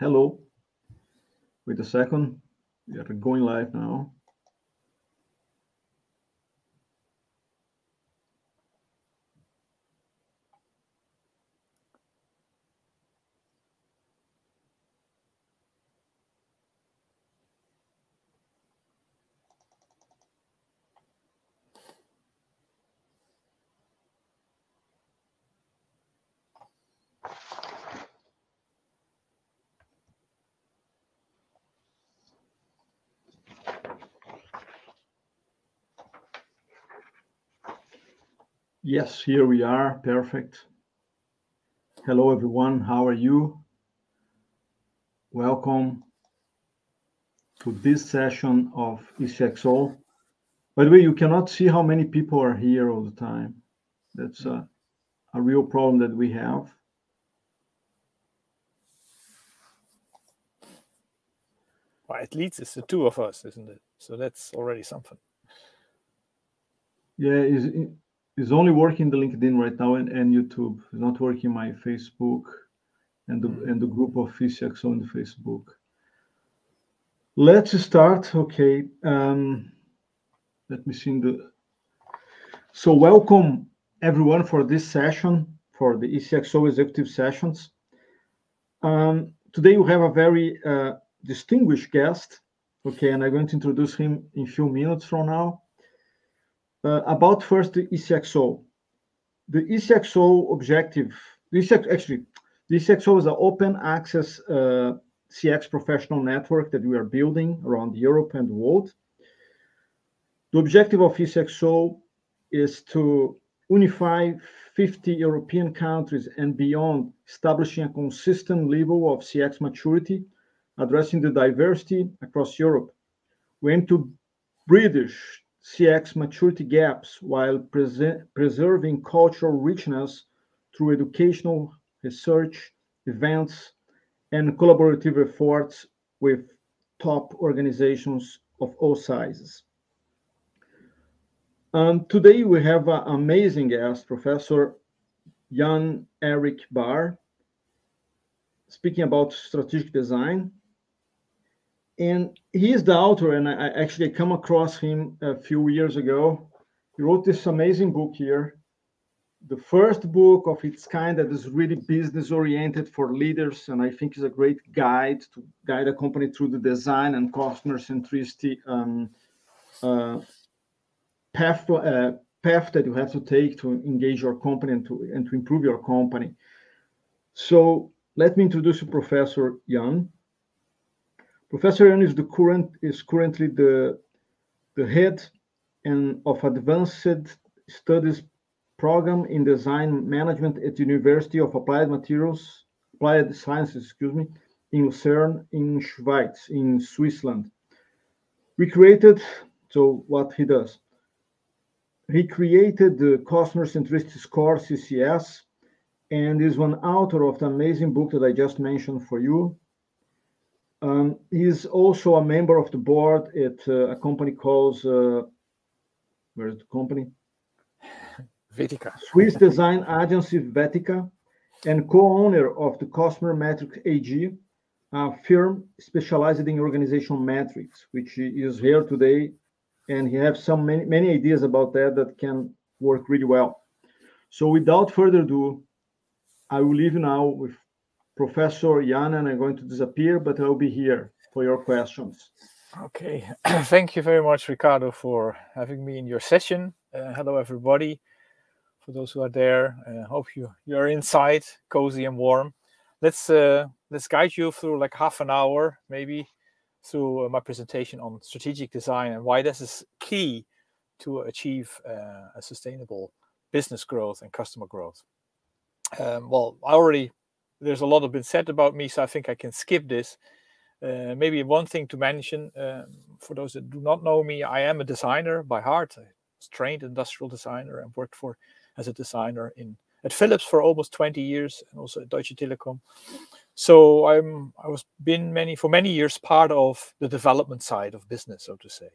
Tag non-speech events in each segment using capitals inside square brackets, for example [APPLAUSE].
Hello. Wait a second. We are going live now. Yes, here we are. Perfect. Hello, everyone. How are you? Welcome to this session of ECXO. By the way, you cannot see how many people are here all the time. That's a, a real problem that we have. Well, at least it's the two of us, isn't it? So that's already something. Yeah, is it's only working the LinkedIn right now and, and YouTube. It's not working my Facebook and the and the group of ECXO on the Facebook. Let's start. Okay. Um, let me see the. So welcome everyone for this session for the ECXO executive sessions. Um, today we have a very uh, distinguished guest. Okay, and I'm going to introduce him in a few minutes from now. Uh, about first the ECXO. The ECXO objective, the actually, the ECXO is an open access uh, CX professional network that we are building around Europe and the world. The objective of ECXO is to unify 50 European countries and beyond, establishing a consistent level of CX maturity, addressing the diversity across Europe. We aim to bridge CX maturity gaps while preserving cultural richness through educational research, events, and collaborative efforts with top organizations of all sizes. Um, today we have an amazing guest, Professor Jan Eric Barr, speaking about strategic design and he is the author and i actually come across him a few years ago. He wrote this amazing book here. The first book of its kind that is really business oriented for leaders and i think is a great guide to guide a company through the design and customer centricity um, uh, path, uh, path that you have to take to engage your company and to, and to improve your company. So let me introduce you professor jan Professor Jan is the current is currently the the head and of advanced studies program in design management at the University of Applied Materials, Applied Sciences, excuse me, in Lucerne, in Schweiz, in Switzerland. We created, so what he does, he created the Customer Centricity Score, CCS, and is one author of the amazing book that I just mentioned for you, um, he's also a member of the board at uh, a company called, uh, where's the company? [SIGHS] Vetica. Swiss design agency Vetica, and co-owner of the Customer Metrics AG, a firm specialized in organizational metrics, which is here today, and he has some many, many ideas about that that can work really well. So without further ado, I will leave now with Professor Jan and I'm going to disappear, but I'll be here for your questions. Okay, [CLEARS THROAT] thank you very much, Ricardo, for having me in your session. Uh, hello, everybody. For those who are there, I uh, hope you you're inside, cozy and warm. Let's uh, let's guide you through like half an hour, maybe, through uh, my presentation on strategic design and why this is key to achieve uh, a sustainable business growth and customer growth. Um, well, I already there's a lot of been said about me, so I think I can skip this. Uh, maybe one thing to mention uh, for those that do not know me, I am a designer by heart. I was trained industrial designer and worked for as a designer in at Philips for almost 20 years and also at Deutsche Telekom. So I'm I was been many for many years part of the development side of business, so to say,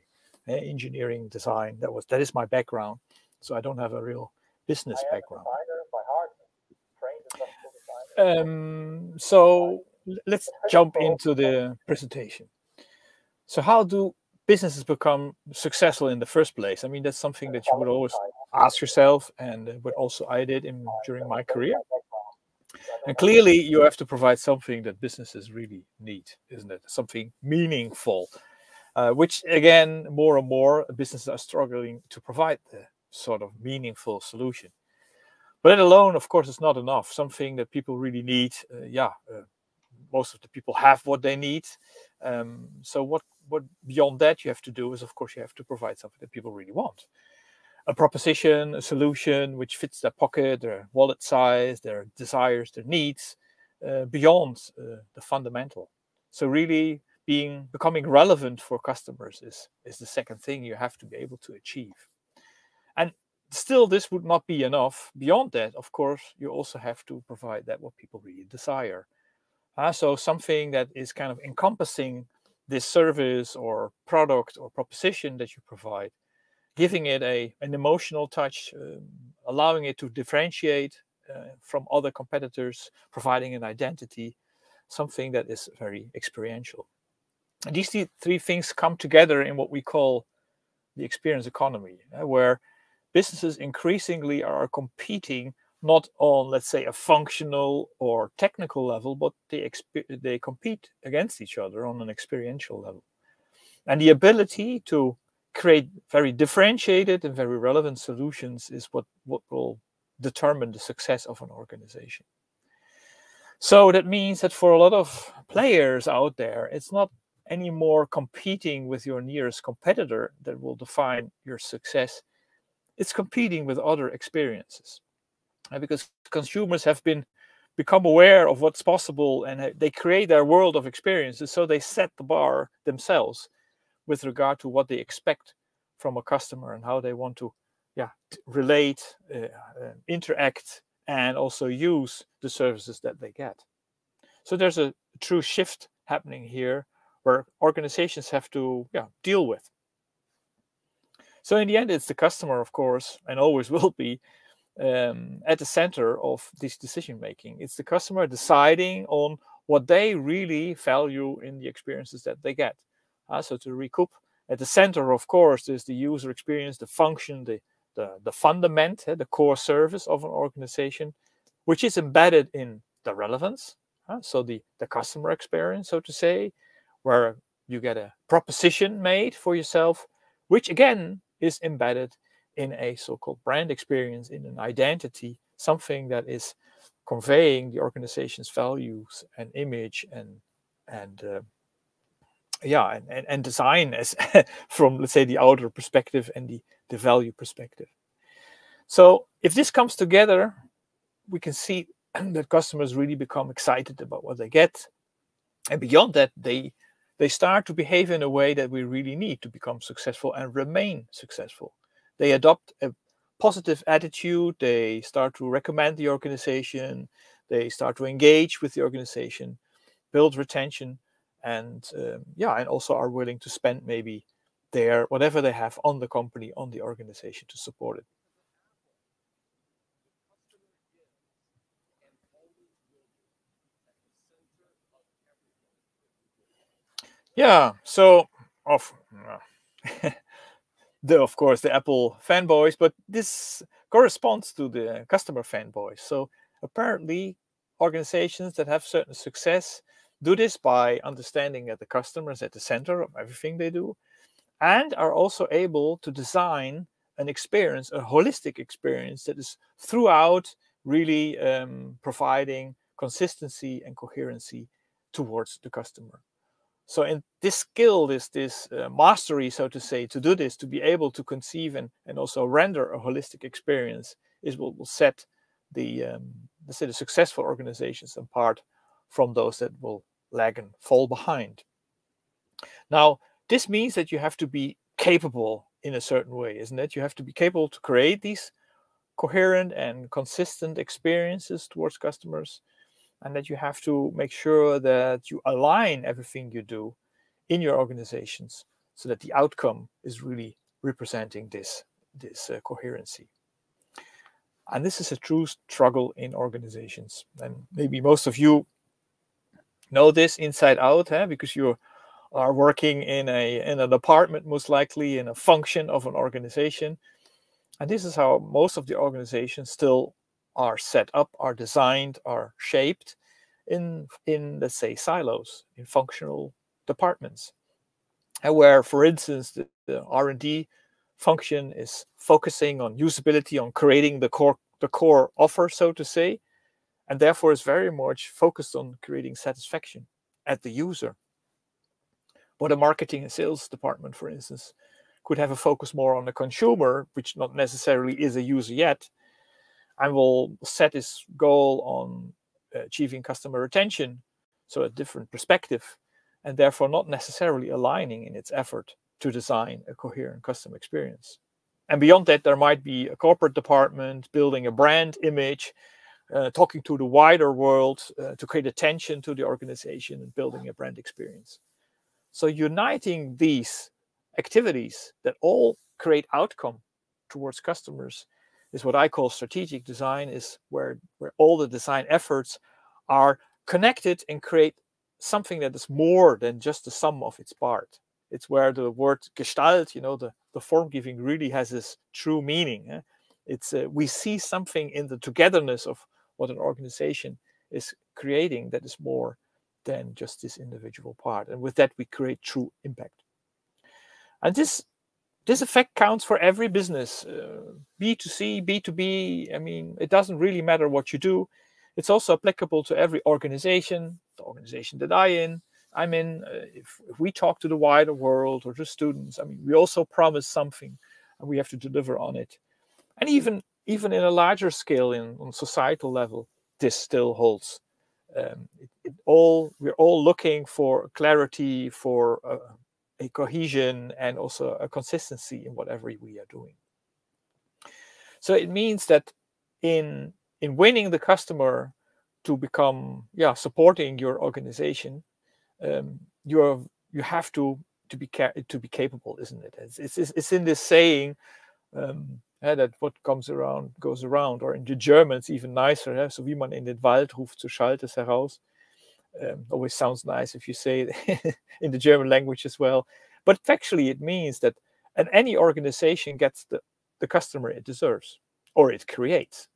uh, engineering, design. That was that is my background. So I don't have a real business background. Um, so let's jump into the presentation. So how do businesses become successful in the first place? I mean, that's something that you would always ask yourself, and what also I did in during my career. And clearly, you have to provide something that businesses really need, isn't it? Something meaningful, uh, which again, more and more businesses are struggling to provide the sort of meaningful solution. But alone, of course, is not enough. Something that people really need. Uh, yeah, uh, most of the people have what they need. Um, so what what beyond that you have to do is, of course, you have to provide something that people really want a proposition, a solution which fits their pocket, their wallet size, their desires, their needs, uh, beyond uh, the fundamental. So really being becoming relevant for customers is, is the second thing you have to be able to achieve. Still this would not be enough. Beyond that, of course, you also have to provide that what people really desire. Uh, so something that is kind of encompassing this service or product or proposition that you provide giving it a an emotional touch, um, allowing it to differentiate uh, from other competitors, providing an identity, something that is very experiential. And these three things come together in what we call the experience economy, uh, where businesses increasingly are competing not on, let's say, a functional or technical level, but they, they compete against each other on an experiential level. And the ability to create very differentiated and very relevant solutions is what, what will determine the success of an organization. So that means that for a lot of players out there, it's not anymore competing with your nearest competitor that will define your success. It's competing with other experiences. And because consumers have been become aware of what's possible and they create their world of experiences, so they set the bar themselves with regard to what they expect from a customer and how they want to yeah relate uh, uh, interact and also use the services that they get so there's a true shift happening here where organizations have to yeah deal with so in the end it's the customer of course and always [LAUGHS] will be um, at the center of this decision making it's the customer deciding on what they really value in the experiences that they get uh, so to recoup, at the center, of course, is the user experience, the function, the the, the fundament, uh, the core service of an organization, which is embedded in the relevance. Uh, so the, the customer experience, so to say, where you get a proposition made for yourself, which again is embedded in a so-called brand experience, in an identity, something that is conveying the organization's values and image and and uh, yeah and, and, and design as [LAUGHS] from let's say the outer perspective and the, the value perspective. So if this comes together we can see [CLEARS THROAT] that customers really become excited about what they get. And beyond that they they start to behave in a way that we really need to become successful and remain successful. They adopt a positive attitude they start to recommend the organization they start to engage with the organization build retention and um, yeah and also are willing to spend maybe their whatever they have on the company on the organization to support it yeah so of [LAUGHS] the of course the apple fanboys but this corresponds to the customer fanboys so apparently organizations that have certain success do this by understanding that the customer is at the center of everything they do and are also able to design an experience, a holistic experience that is throughout really um, providing consistency and coherency towards the customer. So, in this skill, this this uh, mastery, so to say, to do this, to be able to conceive and, and also render a holistic experience, is what will set the um, let's say the successful organizations apart from those that will lag and fall behind. Now, this means that you have to be capable in a certain way, isn't it? You have to be capable to create these coherent and consistent experiences towards customers, and that you have to make sure that you align everything you do in your organizations so that the outcome is really representing this, this uh, coherency. And this is a true struggle in organizations. And maybe most of you know this inside out huh? because you are working in a in a department most likely in a function of an organization and this is how most of the organizations still are set up are designed are shaped in in let's say silos in functional departments. And where for instance the, the r&d function is focusing on usability on creating the core the core offer so to say and therefore is very much focused on creating satisfaction at the user. But a marketing and sales department for instance could have a focus more on the consumer which not necessarily is a user yet and will set its goal on achieving customer retention, so a different perspective, and therefore not necessarily aligning in its effort to design a coherent customer experience. And beyond that, there might be a corporate department building a brand image, uh, talking to the wider world uh, to create attention to the organization and building a brand experience. So uniting these activities that all create outcome towards customers is what I call strategic design, is where, where all the design efforts are connected and create something that is more than just the sum of its part. It's where the word gestalt, you know, the, the form giving really has this true meaning. Eh? It's uh, we see something in the togetherness of what an organization is creating that is more than just this individual part. And with that, we create true impact. And this this effect counts for every business uh, b2c b2b i mean it doesn't really matter what you do. It's also applicable to every organization the organization that i in i'm in uh, if, if we talk to the wider world or to students i mean we also promise something and we have to deliver on it. And even even in a larger scale in on societal level this still holds. Um, it, it all we're all looking for clarity for uh, a cohesion and also a consistency in whatever we are doing. So it means that in in winning the customer to become yeah supporting your organization, um, you are you have to to be to be capable, isn't it? It's it's, it's in this saying um, yeah, that what comes around goes around, or in the German it's even nicer. Yeah? So wie man in den Wald ruft, so schallt es heraus um, always sounds nice if you say it [LAUGHS] in the German language as well. But factually, it means that and any organization gets the, the customer it deserves or it creates.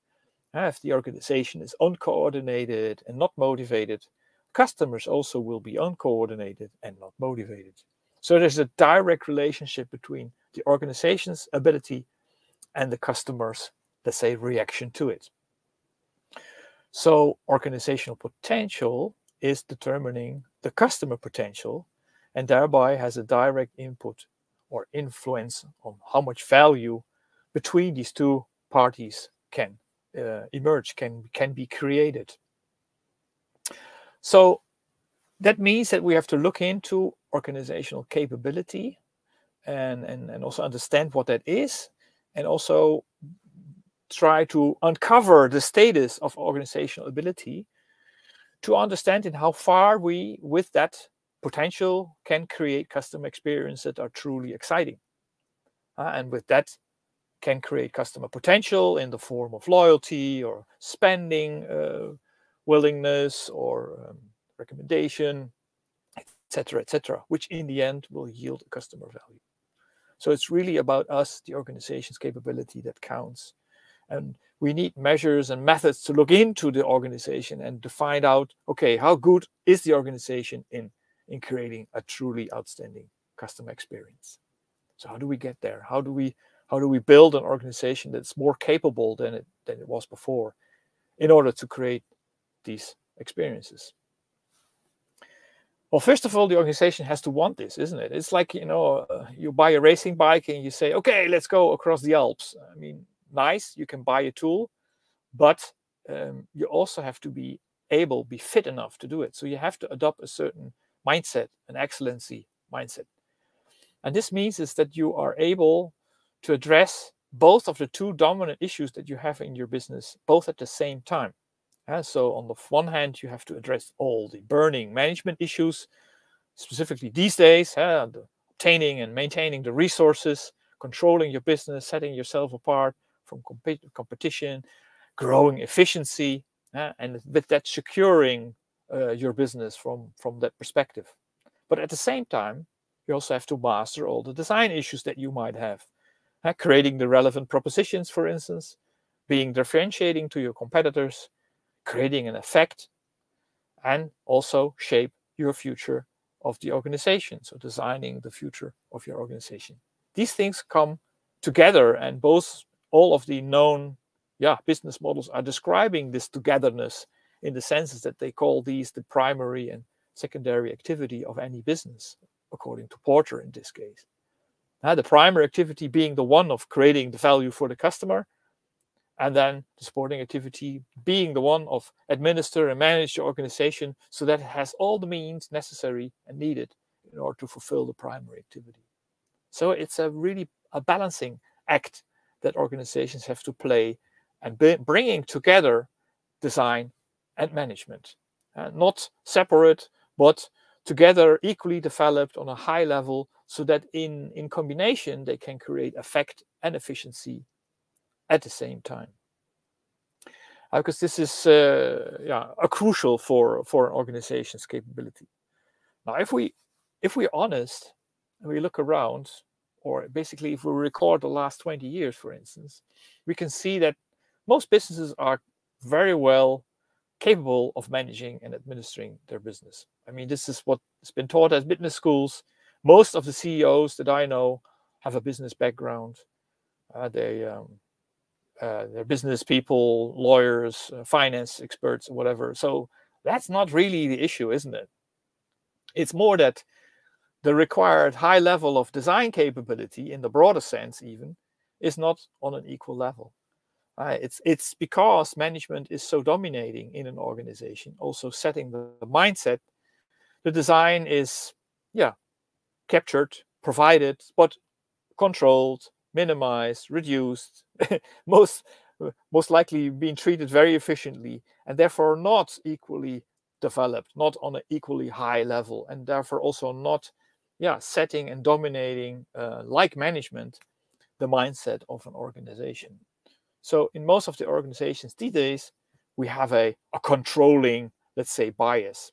if the organization is uncoordinated and not motivated, customers also will be uncoordinated and not motivated. So there's a direct relationship between the organization's ability and the customer's, let's say, reaction to it. So organizational potential is determining the customer potential and thereby has a direct input or influence on how much value between these two parties can uh, emerge, can, can be created. So that means that we have to look into organizational capability and, and, and also understand what that is and also try to uncover the status of organizational ability to understand in how far we, with that potential, can create custom experiences that are truly exciting. Uh, and with that, can create customer potential in the form of loyalty or spending uh, willingness or um, recommendation, etc., etc., which in the end will yield customer value. So it's really about us, the organization's capability that counts. And we need measures and methods to look into the organization and to find out okay how good is the organization in in creating a truly outstanding customer experience? So how do we get there? How do we how do we build an organization that's more capable than it than it was before in order to create these experiences? Well first of all the organization has to want this isn't it? It's like you know uh, you buy a racing bike and you say okay let's go across the alps. I mean nice you can buy a tool but um, you also have to be able be fit enough to do it. So you have to adopt a certain mindset an excellency mindset. And this means is that you are able to address both of the two dominant issues that you have in your business both at the same time. Uh, so on the one hand you have to address all the burning management issues specifically these days uh, the obtaining and maintaining the resources controlling your business setting yourself apart from competition, growing efficiency, uh, and with that securing uh, your business from from that perspective. But at the same time, you also have to master all the design issues that you might have. Uh, creating the relevant propositions, for instance, being differentiating to your competitors, creating an effect, and also shape your future of the organization. So designing the future of your organization. These things come together and both all of the known yeah, business models are describing this togetherness in the senses that they call these the primary and secondary activity of any business, according to Porter in this case. Now, the primary activity being the one of creating the value for the customer, and then the supporting activity being the one of administer and manage the organization so that it has all the means necessary and needed in order to fulfill the primary activity. So it's a really a balancing act that organizations have to play and bringing together design and management, uh, not separate, but together equally developed on a high level so that in, in combination they can create effect and efficiency at the same time. Uh, because this is uh, yeah, a crucial for, for an organization's capability. Now, if we if we're honest and we look around, or basically if we record the last 20 years, for instance, we can see that most businesses are very well capable of managing and administering their business. I mean, this is what has been taught at business schools. Most of the CEOs that I know have a business background. Uh, they um, uh, they're business people, lawyers, uh, finance experts, whatever. So that's not really the issue, isn't it? It's more that the required high level of design capability, in the broader sense, even, is not on an equal level. It's it's because management is so dominating in an organization, also setting the, the mindset. The design is, yeah, captured, provided, but controlled, minimized, reduced, [LAUGHS] most most likely being treated very efficiently, and therefore not equally developed, not on an equally high level, and therefore also not, yeah, setting and dominating uh, like management the mindset of an organization. So in most of the organizations these days, we have a, a controlling, let's say, bias.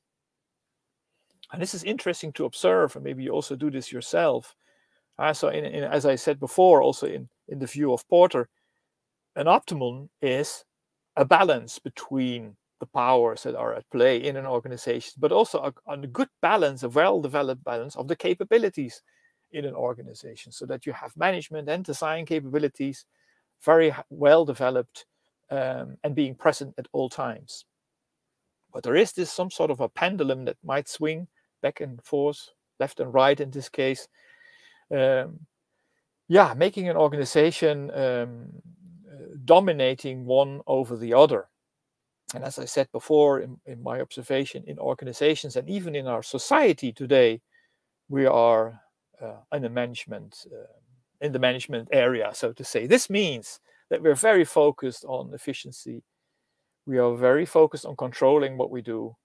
And this is interesting to observe, and maybe you also do this yourself. Uh, so in, in, as I said before, also in, in the view of Porter, an optimum is a balance between the powers that are at play in an organization, but also a, a good balance, a well-developed balance of the capabilities in an organization, so that you have management and design capabilities very well developed um, and being present at all times. But there is this some sort of a pendulum that might swing back and forth, left and right in this case. Um, yeah, making an organization um, dominating one over the other. And as I said before, in, in, my observation, in organizations and even in our society today, we are uh, in a management uh, in the management area, so to say. This means that we're very focused on efficiency. We are very focused on controlling what we do,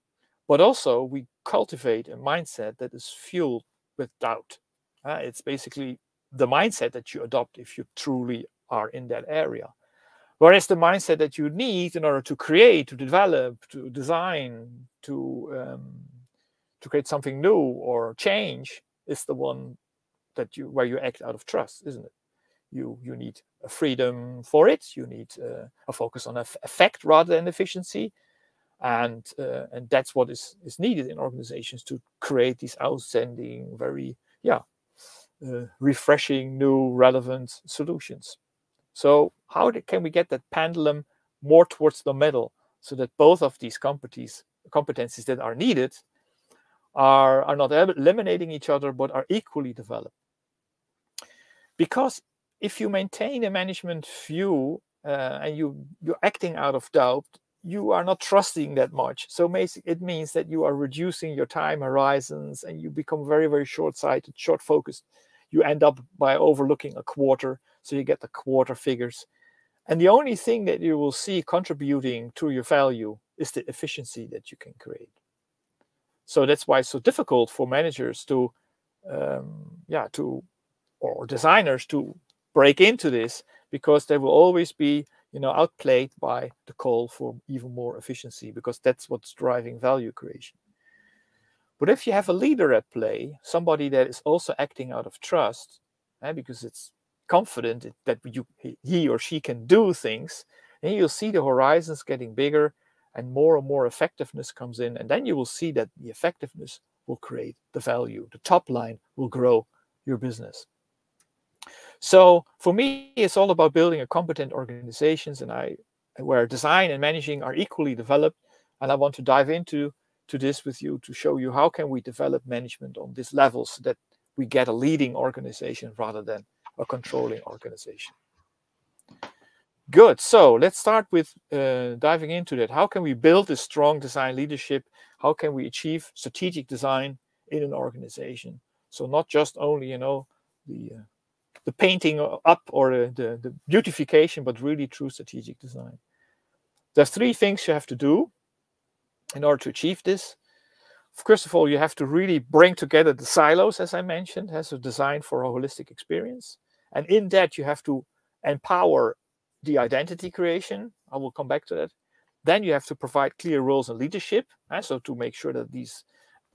but also we cultivate a mindset that is fueled with doubt. Uh, it's basically the mindset that you adopt if you truly are in that area. Whereas the mindset that you need in order to create, to develop, to design, to um, to create something new or change is the one that you where you act out of trust, isn't it? You you need a freedom for it. You need uh, a focus on effect rather than efficiency, and uh, and that's what is is needed in organizations to create these outstanding, very yeah, uh, refreshing, new, relevant solutions. So how can we get that pendulum more towards the middle so that both of these competencies competencies that are needed are, are not eliminating each other but are equally developed? Because if you maintain a management view uh, and you you're acting out of doubt you are not trusting that much. So it means that you are reducing your time horizons and you become very very short-sighted short focused you end up by overlooking a quarter so you get the quarter figures and the only thing that you will see contributing to your value is the efficiency that you can create so that's why it's so difficult for managers to um, yeah to or designers to break into this because there will always be you know, outplayed by the call for even more efficiency because that's what's driving value creation. But if you have a leader at play, somebody that is also acting out of trust, eh, because it's confident that you, he or she can do things, then you'll see the horizons getting bigger and more and more effectiveness comes in. And then you will see that the effectiveness will create the value. The top line will grow your business. So for me, it's all about building a competent organizations and I where design and managing are equally developed. And I want to dive into to this with you to show you how can we develop management on this level so that we get a leading organization rather than a controlling organization. Good. So let's start with uh, diving into that. How can we build a strong design leadership? How can we achieve strategic design in an organization? So not just only, you know, the uh, the painting up or the, the, the beautification, but really true strategic design. There's three things you have to do in order to achieve this. First of all, you have to really bring together the silos, as I mentioned, as a design for a holistic experience. And in that, you have to empower the identity creation. I will come back to that. Then you have to provide clear roles and leadership. Uh, so to make sure that these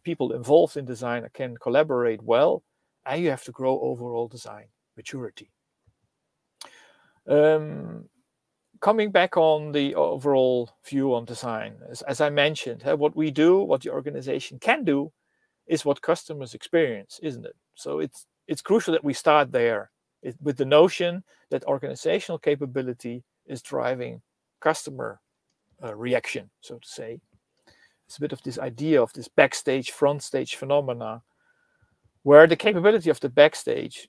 people involved in design can collaborate well. And you have to grow overall design maturity. Um, coming back on the overall view on design, as, as I mentioned, what we do, what the organization can do, is what customers experience, isn't it? So it's it's crucial that we start there it, with the notion that organizational capability is driving customer uh, reaction, so to say. It's a bit of this idea of this backstage, front stage phenomena, where the capability of the backstage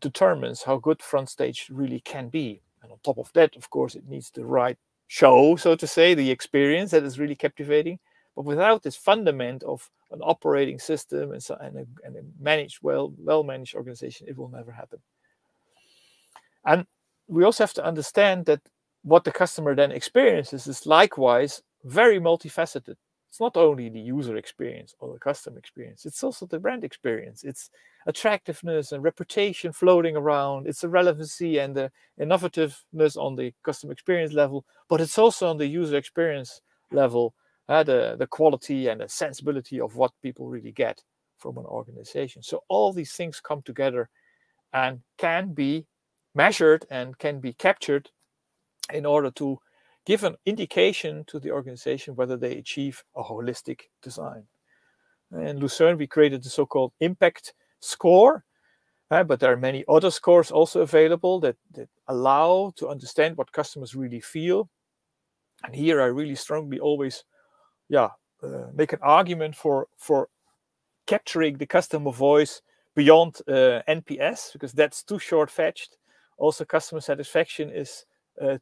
determines how good front stage really can be. And on top of that, of course, it needs the right show, so to say, the experience that is really captivating. But without this fundament of an operating system and, so, and, a, and a managed, well, well managed organization, it will never happen. And we also have to understand that what the customer then experiences is likewise very multifaceted. It's not only the user experience or the customer experience, it's also the brand experience. It's attractiveness and reputation floating around. It's the relevancy and the innovativeness on the customer experience level, but it's also on the user experience level, uh, the, the quality and the sensibility of what people really get from an organization. So all these things come together and can be measured and can be captured in order to give an indication to the organization whether they achieve a holistic design. In Lucerne, we created the so-called impact score, uh, but there are many other scores also available that, that allow to understand what customers really feel. And here I really strongly always, yeah, uh, make an argument for for capturing the customer voice beyond uh, NPS because that's too short-fetched also customer satisfaction is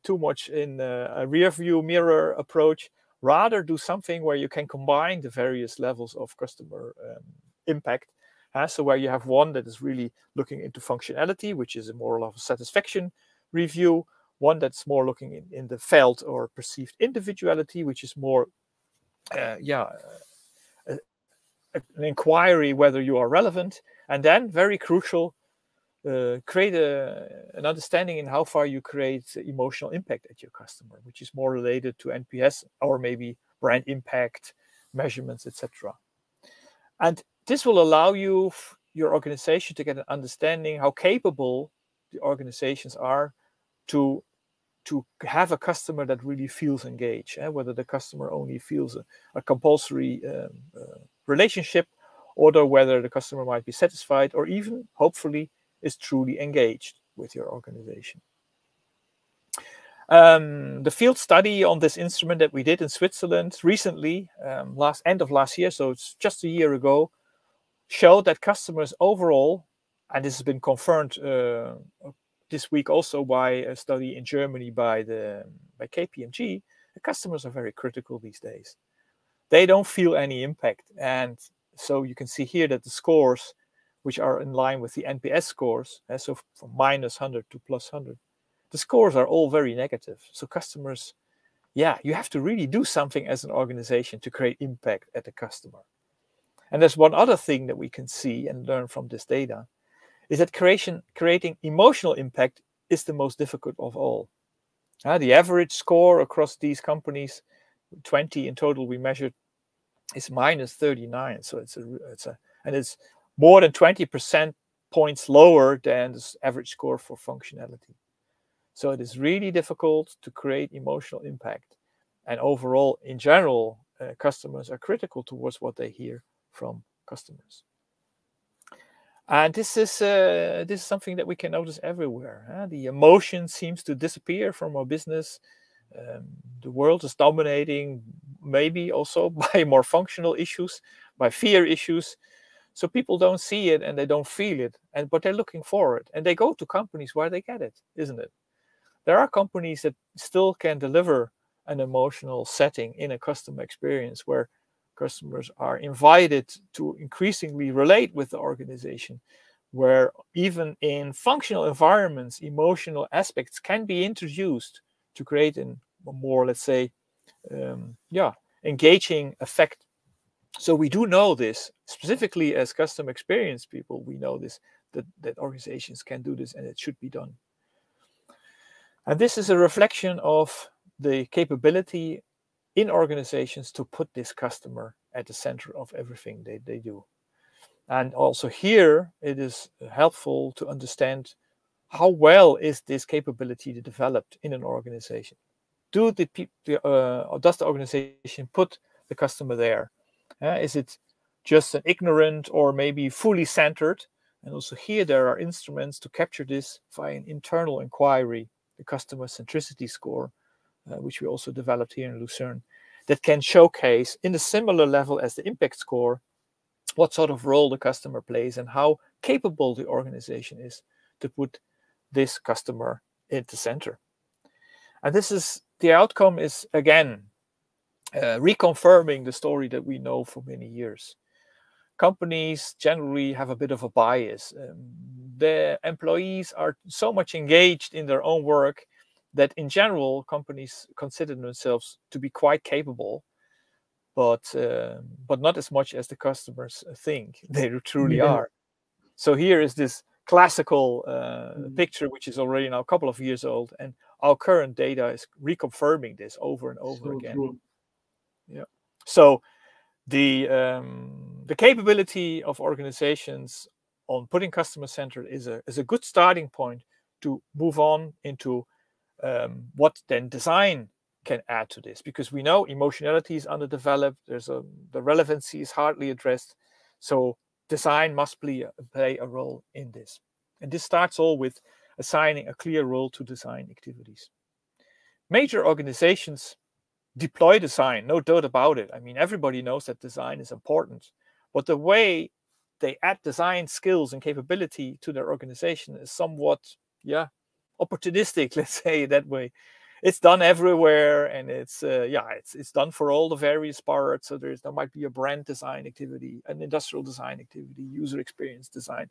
too much in uh, a rear view mirror approach. Rather do something where you can combine the various levels of customer um, impact uh, so where you have one that is really looking into functionality which is a more of a satisfaction review one that's more looking in, in the felt or perceived individuality which is more uh, yeah uh, an inquiry whether you are relevant. And then very crucial uh, create a, an understanding in how far you create emotional impact at your customer, which is more related to NPS or maybe brand impact measurements, etc. And this will allow you, your organization, to get an understanding how capable the organizations are to to have a customer that really feels engaged, eh? whether the customer only feels a, a compulsory um, uh, relationship, or whether the customer might be satisfied, or even hopefully is truly engaged with your organization. Um, the field study on this instrument that we did in Switzerland recently, um, last end of last year, so it's just a year ago, showed that customers overall, and this has been confirmed uh, this week also by a study in Germany by the by KPMG, the customers are very critical these days. They don't feel any impact, and so you can see here that the scores which are in line with the NPS scores, and eh, so from minus 100 to plus 100, the scores are all very negative. So customers, yeah, you have to really do something as an organization to create impact at the customer. And there's one other thing that we can see and learn from this data, is that creation, creating emotional impact is the most difficult of all. Uh, the average score across these companies, 20 in total we measured, is minus 39. So it's a, it's a, and it's more than 20% points lower than the average score for functionality. So it is really difficult to create emotional impact. And overall, in general, uh, customers are critical towards what they hear from customers. And this is uh, this is something that we can notice everywhere. Huh? The emotion seems to disappear from our business. Um, the world is dominating, maybe also [LAUGHS] by more functional issues, by fear issues. So people don't see it and they don't feel it, and but they're looking for it, and they go to companies where they get it, isn't it? There are companies that still can deliver an emotional setting in a customer experience where customers are invited to increasingly relate with the organization where even in functional environments emotional aspects can be introduced to create a more let's say um, yeah engaging effect so we do know this specifically as customer experience people we know this that, that organizations can do this and it should be done and this is a reflection of the capability in organizations to put this customer at the center of everything they, they do. And also here, it is helpful to understand how well is this capability developed in an organization. Do the, uh, does the organization put the customer there? Uh, is it just an ignorant or maybe fully centered? And also here, there are instruments to capture this via an internal inquiry, the customer centricity score, uh, which we also developed here in Lucerne that can showcase in a similar level as the impact score what sort of role the customer plays and how capable the organization is to put this customer at the center. And this is the outcome is again uh, reconfirming the story that we know for many years. Companies generally have a bit of a bias. Um, the employees are so much engaged in their own work that in general companies consider themselves to be quite capable but uh, but not as much as the customers think [LAUGHS] they truly yeah. are so here is this classical uh, mm. picture which is already now a couple of years old and our current data is reconfirming this over and over so again true. Yeah. So the um, the capability of organizations on putting customer centered is a is a good starting point to move on into um, what then design can add to this because we know emotionality is underdeveloped there's a the relevancy is hardly addressed. So design must play, play a role in this. And this starts all with assigning a clear role to design activities. Major organizations deploy design no doubt about it. I mean everybody knows that design is important but the way they add design skills and capability to their organization is somewhat yeah opportunistic [LAUGHS] let's say that way. It's done everywhere and it's uh, yeah it's it's done for all the various parts. So there's there might be a brand design activity an industrial design activity user experience design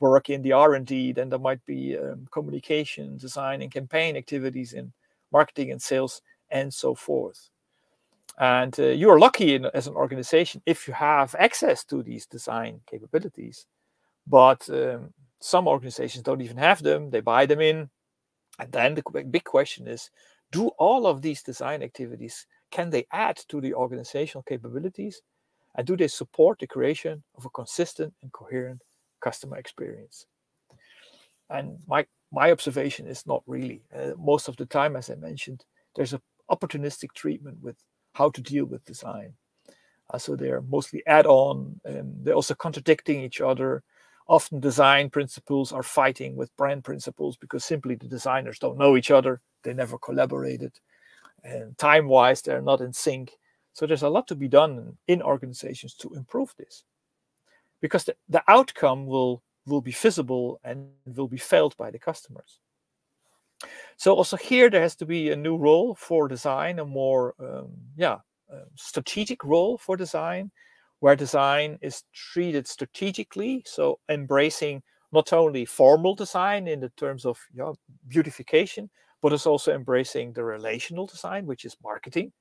work in the r&d then there might be um, communication design and campaign activities in marketing and sales and so forth and uh, you are lucky in, as an organization if you have access to these design capabilities but um, some organizations don't even have them they buy them in and then the big question is, do all of these design activities, can they add to the organizational capabilities? And do they support the creation of a consistent and coherent customer experience? And my, my observation is not really. Uh, most of the time, as I mentioned, there's an opportunistic treatment with how to deal with design. Uh, so they're mostly add-on, and they're also contradicting each other. Often design principles are fighting with brand principles because simply the designers don't know each other. They never collaborated. And time wise they're not in sync. So there's a lot to be done in organizations to improve this because the, the outcome will will be visible and will be felt by the customers so also here there has to be a new role for design a more um, yeah strategic role for design where design is treated strategically, so embracing not only formal design in the terms of you know, beautification, but it's also embracing the relational design, which is marketing,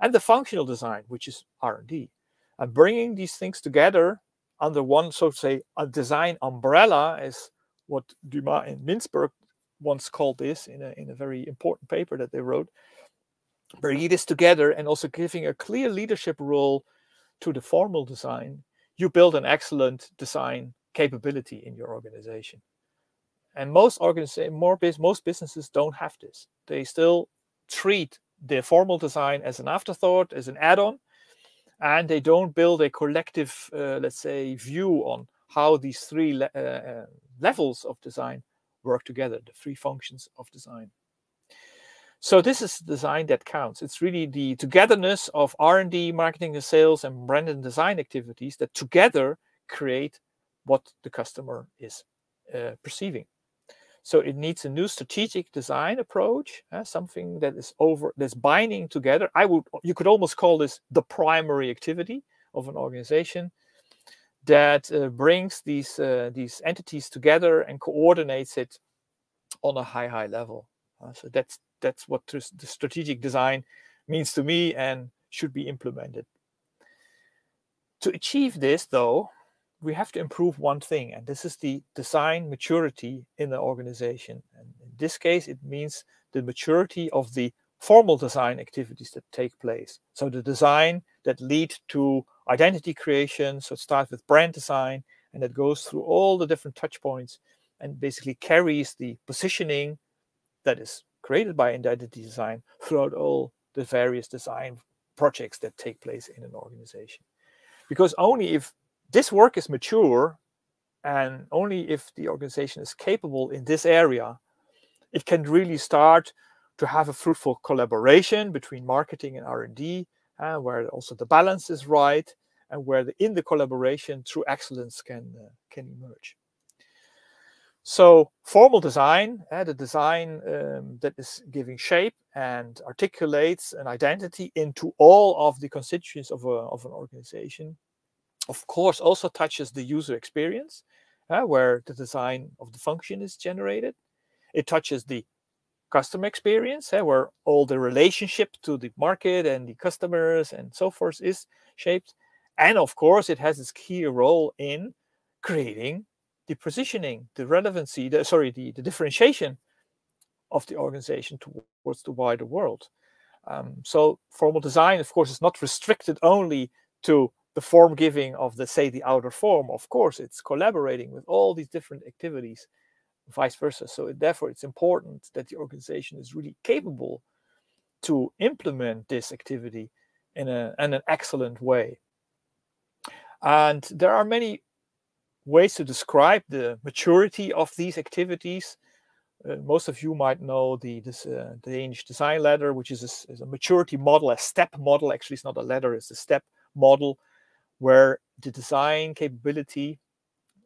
and the functional design, which is R&D. And bringing these things together under one, so to say, a design umbrella is what Dumas and Mintzberg once called this in a, in a very important paper that they wrote, bringing this together and also giving a clear leadership role to the formal design, you build an excellent design capability in your organization. And most organizations, more most businesses don't have this. They still treat the formal design as an afterthought, as an add-on, and they don't build a collective, uh, let's say, view on how these three le uh, uh, levels of design work together, the three functions of design. So this is design that counts. It's really the togetherness of R&D, marketing and sales, and brand and design activities that together create what the customer is uh, perceiving. So it needs a new strategic design approach, uh, something that is over that's binding together. I would you could almost call this the primary activity of an organization that uh, brings these uh, these entities together and coordinates it on a high high level. Uh, so that's that's what the strategic design means to me and should be implemented. To achieve this, though, we have to improve one thing, and this is the design maturity in the organization. And in this case, it means the maturity of the formal design activities that take place. So the design that lead to identity creation. So it starts with brand design and it goes through all the different touch points and basically carries the positioning that is created by identity design throughout all the various design projects that take place in an organization. Because only if this work is mature and only if the organization is capable in this area, it can really start to have a fruitful collaboration between marketing and R&D, uh, where also the balance is right, and where the, in the collaboration true excellence can uh, can emerge. So formal design, uh, the design um, that is giving shape and articulates an identity into all of the constituents of, a, of an organization, of course, also touches the user experience, uh, where the design of the function is generated. It touches the customer experience, uh, where all the relationship to the market and the customers and so forth is shaped. And of course, it has its key role in creating the positioning, the relevancy, the, sorry, the, the differentiation of the organization towards the wider world. Um, so formal design, of course, is not restricted only to the form giving of the say the outer form of course it's collaborating with all these different activities vice versa. So therefore it's important that the organization is really capable to implement this activity in, a, in an excellent way. And there are many ways to describe the maturity of these activities. Uh, most of you might know the this, uh, Danish design ladder, which is a, is a, maturity model, a step model. Actually, it's not a ladder; it's a step model where the design capability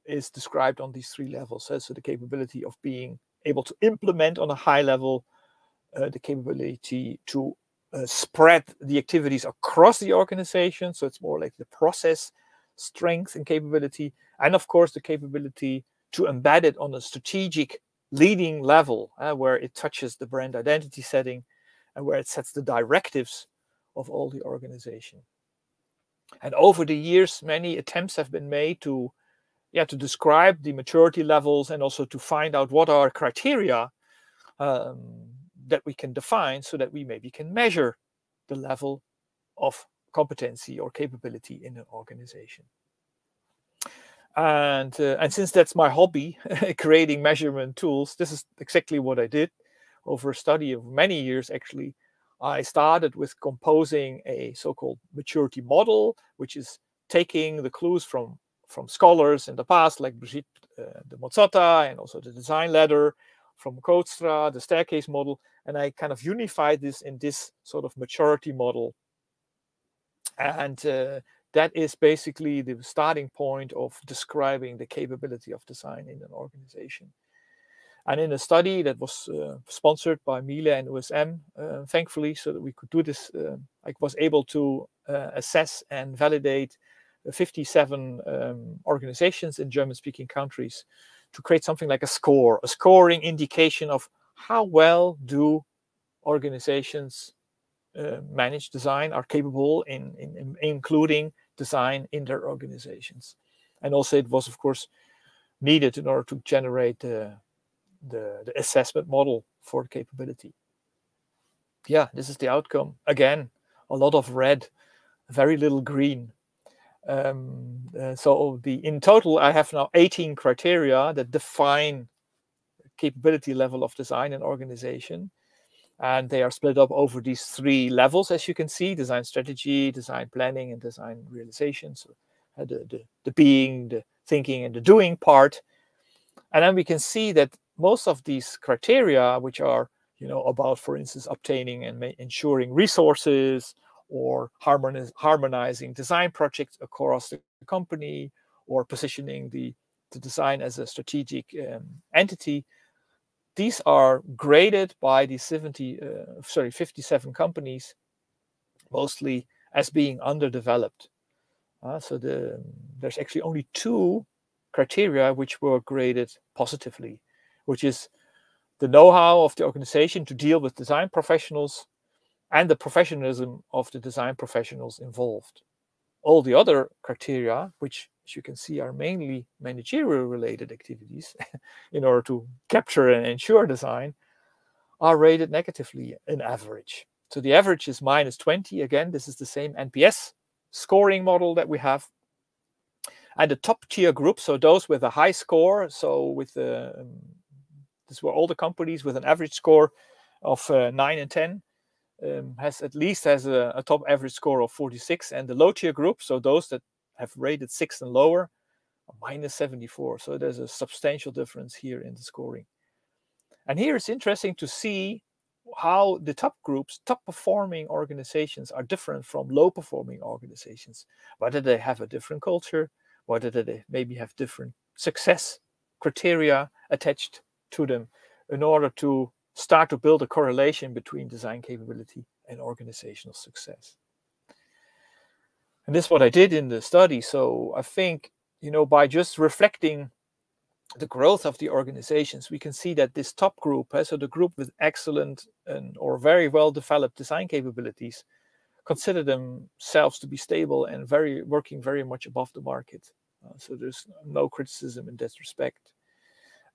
is described on these three levels. So, the capability of being able to implement on a high level, uh, the capability to uh, spread the activities across the organization. So it's more like the process strength and capability. And of course, the capability to embed it on a strategic leading level uh, where it touches the brand identity setting and where it sets the directives of all the organization. And over the years, many attempts have been made to, yeah, to describe the maturity levels and also to find out what are criteria um, that we can define so that we maybe can measure the level of competency or capability in an organization. And, uh, and since that's my hobby, [LAUGHS] creating measurement tools, this is exactly what I did over a study of many years actually I started with composing a so-called maturity model, which is taking the clues from from scholars in the past, like Brigitte uh, de Mozota and also the design ladder from Kootstra, the staircase model, and I kind of unified this in this sort of maturity model. And uh, that is basically the starting point of describing the capability of design in an organization. And in a study that was uh, sponsored by Miele and USM, uh, thankfully, so that we could do this, uh, I was able to uh, assess and validate 57 um, organizations in German-speaking countries to create something like a score, a scoring indication of how well do organizations uh, manage design, are capable in, in, in including design in their organizations. And also it was, of course, needed in order to generate the the, the assessment model for capability. Yeah, this is the outcome. Again, a lot of red, very little green. Um, uh, so the in total, I have now 18 criteria that define capability level of design and organization. And they are split up over these three levels, as you can see, design strategy, design planning, and design realization. So uh, the, the, the being, the thinking, and the doing part. And then we can see that most of these criteria, which are you know about, for instance, obtaining and ensuring resources or harmoniz harmonizing design projects across the company or positioning the, the design as a strategic um, entity, these are graded by the 70, uh, sorry, 57 companies, mostly as being underdeveloped. Uh, so the, there's actually only two criteria which were graded positively, which is the know-how of the organization to deal with design professionals and the professionalism of the design professionals involved. All the other criteria, which as you can see are mainly managerial related activities [LAUGHS] in order to capture and ensure design, are rated negatively in average. So the average is minus 20. Again, this is the same NPS scoring model that we have and the top tier group, so those with a high score, so with uh, um, this were all the companies with an average score of uh, 9 and 10, um, has at least has a, a, top average score of 46. And the low tier group, so those that have rated 6 and lower, minus 74. So there's a substantial difference here in the scoring. And here it's interesting to see how the top groups, top performing organizations are different from low performing organizations, whether they have a different culture, whether they maybe have different success criteria attached to them in order to start to build a correlation between design capability and organizational success. And this is what I did in the study. So I think, you know, by just reflecting the growth of the organizations, we can see that this top group, eh, so the group with excellent and or very well developed design capabilities, consider themselves to be stable and very working very much above the market. Uh, so there's no criticism in that respect.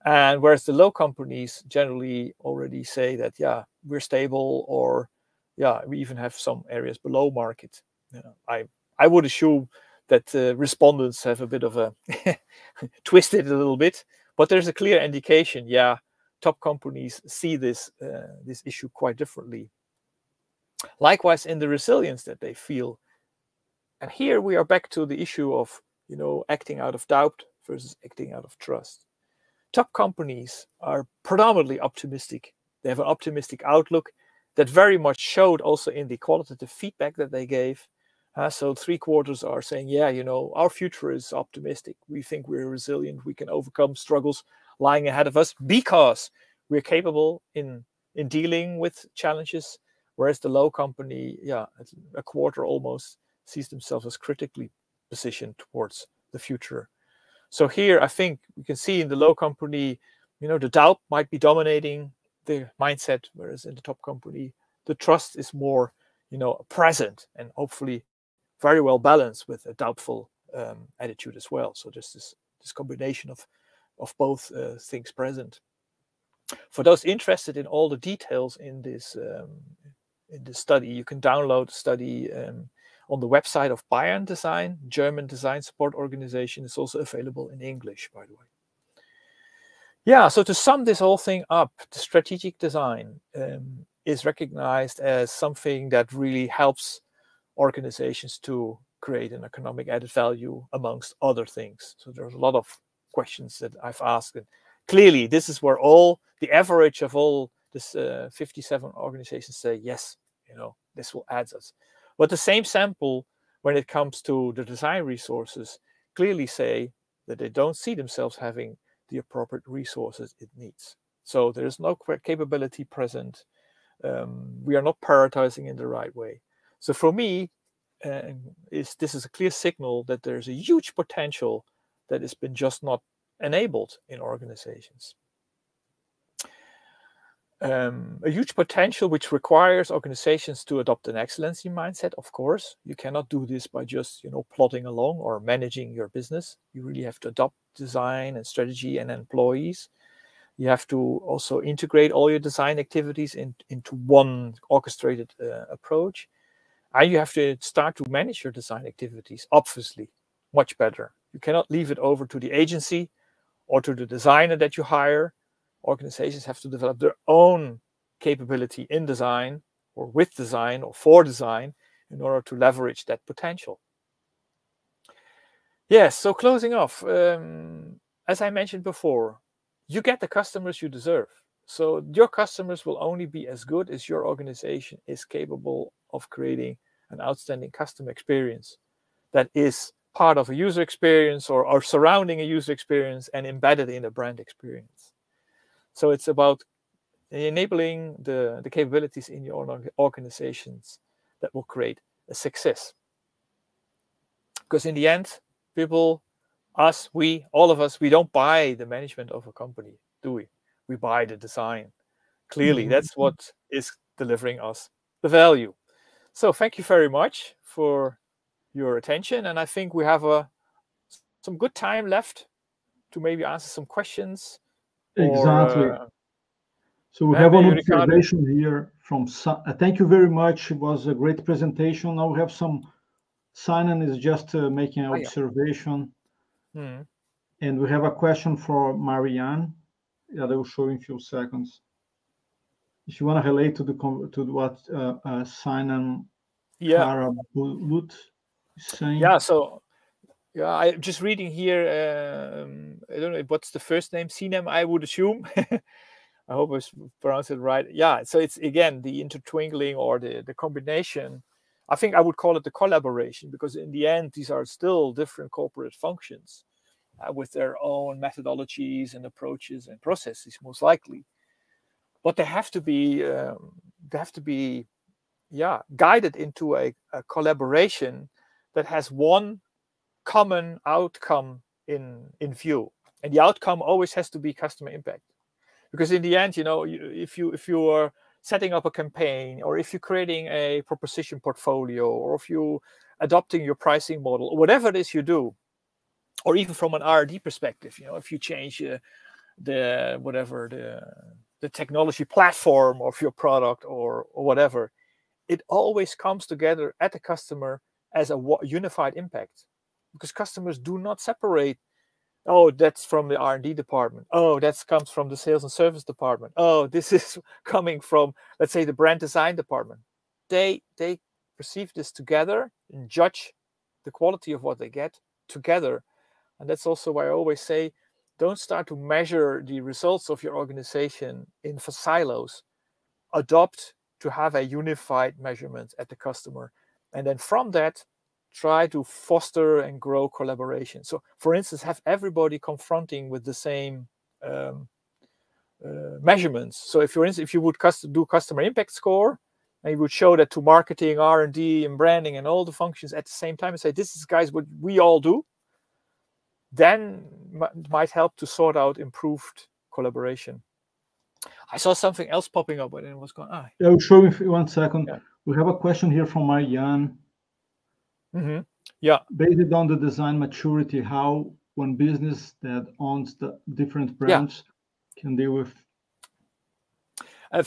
And whereas the low companies generally already say that, yeah, we're stable, or yeah, we even have some areas below market. You know, I I would assume that uh, respondents have a bit of a [LAUGHS] twisted a little bit, but there's a clear indication. Yeah, top companies see this uh, this issue quite differently Likewise, in the resilience that they feel. And here we are back to the issue of, you know, acting out of doubt versus acting out of trust. Top companies are predominantly optimistic. They have an optimistic outlook that very much showed also in the qualitative feedback that they gave. Uh, so three quarters are saying, yeah, you know, our future is optimistic. We think we're resilient. We can overcome struggles lying ahead of us because we're capable in in dealing with challenges Whereas the low company, yeah, a quarter almost sees themselves as critically positioned towards the future. So here, I think we can see in the low company, you know, the doubt might be dominating the mindset, whereas in the top company, the trust is more, you know, present and hopefully very well balanced with a doubtful um, attitude as well. So just this this combination of of both uh, things present. For those interested in all the details in this um, in the study. You can download the study um, on the website of Bayern Design, German design support organization. It's also available in English, by the way. Yeah, so to sum this whole thing up, the strategic design um, is recognized as something that really helps organizations to create an economic added value amongst other things. So there's a lot of questions that I've asked. And clearly, this is where all the average of all this uh, 57 organizations say yes you know this will add us but the same sample when it comes to the design resources clearly say that they don't see themselves having the appropriate resources it needs. So there is no capability present. Um, we are not prioritizing in the right way. So for me uh, is this is a clear signal that there's a huge potential that has been just not enabled in organizations um, a huge potential which requires organizations to adopt an excellency mindset of course you cannot do this by just you know plodding along or managing your business you really have to adopt design and strategy and employees You have to also integrate all your design activities in, into one orchestrated uh, approach. And you have to start to manage your design activities, obviously, much better. You cannot leave it over to the agency or to the designer that you hire. Organizations have to develop their own capability in design or with design or for design in order to leverage that potential. Yes, so closing off, um, as I mentioned before, you get the customers you deserve. So your customers will only be as good as your organization is capable of creating an outstanding customer experience that is part of a user experience or, or surrounding a user experience and embedded in a brand experience. So it's about enabling the, the capabilities in your organizations that will create a success. Because in the end, people, us, we, all of us, we don't buy the management of a company, do we? We buy the design. Clearly, mm-hmm. that's what is delivering us the value. So thank you very much for your attention. And I think we have a some good time left to maybe answer some questions. Exactly. Or, uh, so we have an observation here from. Uh, thank you very much. It was a great presentation. Now we have some. Simon is just uh, making an oh, observation. Yeah. Hmm. And we have a question for Marianne that I will show in a few seconds. If you want to relate to the to what uh, uh, Simon yeah. is saying. Yeah. So yeah, I'm just reading here. Um, I don't know what's the first name. Sinem, I would assume. [LAUGHS] I hope I pronounced it right. Yeah, so it's again the intertwinkling or the, the combination. I think I would call it the collaboration because in the end, these are still different corporate functions uh, with their own methodologies and approaches and processes, most likely. But they have to be um, they have to be, yeah, guided into a, a collaboration that has one common outcome in in view, and the outcome always has to be customer impact. Because in the end you know if you if you are setting up a campaign or if you're creating a proposition portfolio or if you adopting your pricing model or whatever it is you do or even from an r&d perspective you know if you change uh, the whatever the the technology platform of your product or, or whatever it always comes together at the customer as a unified impact because customers do not separate. Oh that's from the r&d department. Oh that comes from the sales and service department. Oh this [LAUGHS] is coming from let's say the brand design department. They they perceive this together and judge the quality of what they get together. And that's also why i always say don't start to measure the results of your organization in silos. Adopt to have a unified measurement at the customer. And then from that try to foster and grow collaboration. So, for instance, have everybody confronting with the same um, uh, measurements. So, if you if you would do customer impact score, and you would show that to marketing, R and D, and branding, and all the functions at the same time, and say, "This is guys what we all do," then might help to sort out improved collaboration. I saw something else popping up, but it was going. Ah. I'll show you one second. Yeah. We have a question here from Marianne. Mm-hmm. Yeah. Based on the design maturity, how one business that owns the different brands yeah. can deal with.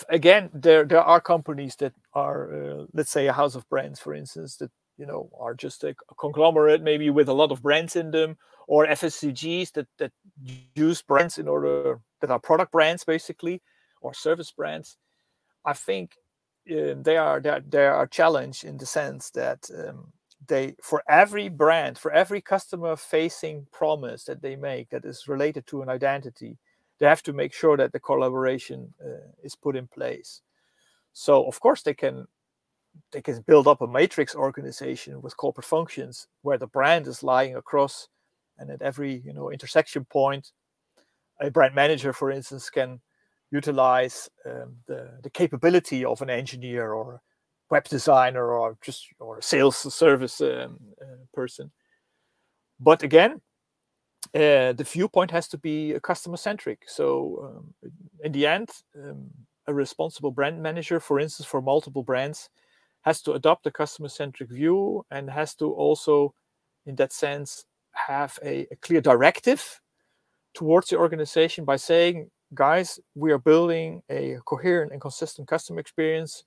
again, there there are companies that are, uh, let's say, a house of brands, for instance, that you know are just a conglomerate, maybe with a lot of brands in them, or FMCGs that that use brands in order that are product brands basically, or service brands. I think uh, they are they are, they are challenged in the sense that um, they for every brand for every customer facing promise that they make that is related to an identity they have to make sure that the collaboration uh, is put in place. So of course they can they can build up a matrix organization with corporate functions where the brand is lying across and at every you know intersection point a brand manager for instance can utilize um, the, the capability of an engineer or web designer or just or a sales service um, uh, person. But again, uh, the viewpoint has to be customer centric. So um, in the end, um, a responsible brand manager, for instance, for multiple brands, has to adopt a customer centric view and has to also, in that sense, have a, a clear directive towards the organization by saying guys, we are building a coherent and consistent customer experience.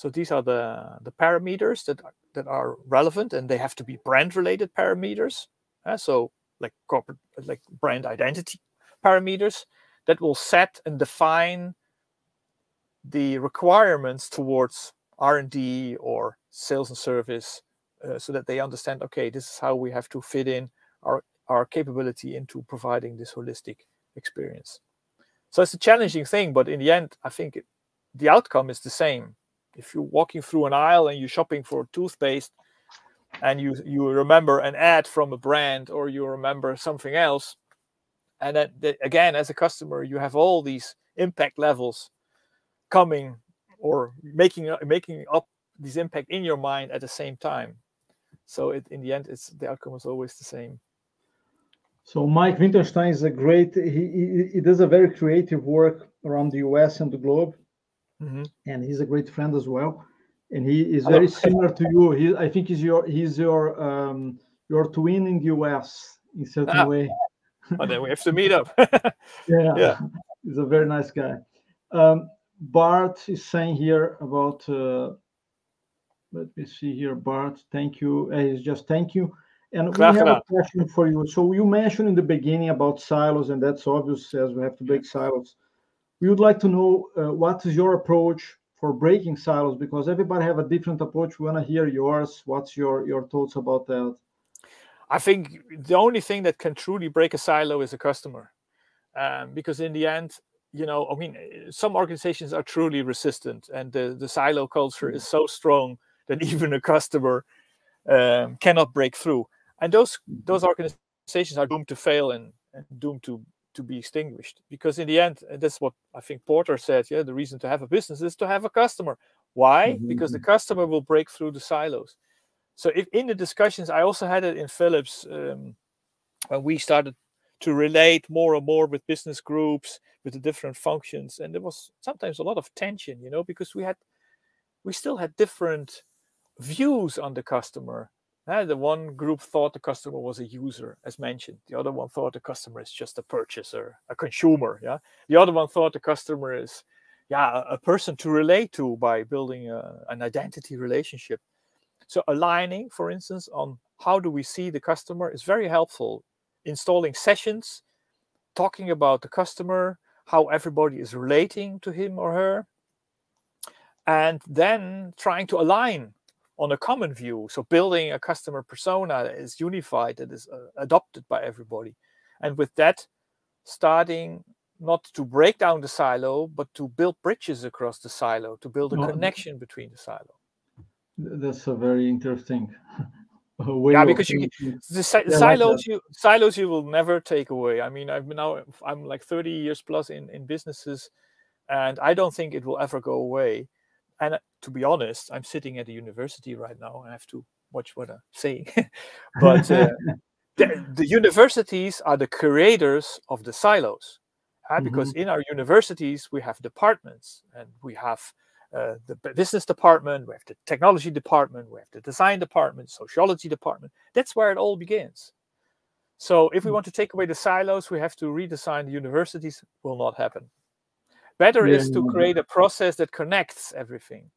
So these are the, the parameters that, that are relevant and they have to be brand related parameters. Uh, so like corporate, like brand identity parameters that will set and define the requirements towards R&D or sales and service uh, so that they understand, okay, this is how we have to fit in our, our capability into providing this holistic experience. So it's a challenging thing, but in the end, I think it, the outcome is the same. If you're walking through an aisle and you're shopping for toothpaste and you, you remember an ad from a brand or you remember something else, and then again, as a customer, you have all these impact levels coming or making making up this impact in your mind at the same time. So it, in the end, it's the outcome is always the same. So Mike Winterstein is a great. He, he, he does a very creative work around the U.S. and the globe, mm-hmm. and he's a great friend as well. And he is very similar to you. He, I think he's your he's your um, your twin in the U.S. in certain ah. way. oh, then we have to meet up. [LAUGHS] yeah, yeah, he's a very nice guy. Um, Bart is saying here about. Uh, let me see here, Bart. Thank you. Uh, he's just thank you. And we have a question for you. So you mentioned in the beginning about silos, and that's obvious as we have to break silos. We would like to know uh, what is your approach for breaking silos because everybody have a different approach. We want to hear yours. What's your your thoughts about that? I think the only thing that can truly break a silo is a customer, um, because in the end, you know, I mean, some organizations are truly resistant, and the the silo culture is so strong that [LAUGHS] even a customer um, cannot break through and those those organizations are doomed to fail and, and doomed to to be extinguished because in the end and that's what i think porter said yeah the reason to have a business is to have a customer why mm-hmm. because the mm-hmm. customer will break through the silos so if in the discussions i also had it in philips um, when we started to relate more and more with business groups with the different functions and there was sometimes a lot of tension you know because we had we still had different views on the customer uh, the one group thought the customer was a user, as mentioned. The other one thought the customer is just a purchaser, a consumer. Yeah. The other one thought the customer is, yeah, a person to relate to by building a, an identity relationship. So aligning, for instance, on how do we see the customer is very helpful. Installing sessions, talking about the customer, how everybody is relating to him or her, and then trying to align on a common view. So building a customer persona that is unified, that is uh, adopted by everybody. And with that, starting not to break down the silo, but to build bridges across the silo, to build a no, connection between the silo. That's a very interesting [LAUGHS] way. Yeah, because you, the si yeah, silos like you silos you will never take away. I mean, I've been now I'm like 30 years plus in in businesses, and I don't think it will ever go away and uh, to be honest, I'm sitting at a university right now. I have to watch what I'm saying. [LAUGHS] but uh, [LAUGHS] the, the, universities are the creators of the silos. Uh, because mm-hmm. in our universities, we have departments and we have uh, the business department, we have the technology department, we have the design department, sociology department. That's where it all begins. So if we mm. want to take away the silos, we have to redesign the universities. Will not happen. Better yeah, is to create a process that connects everything.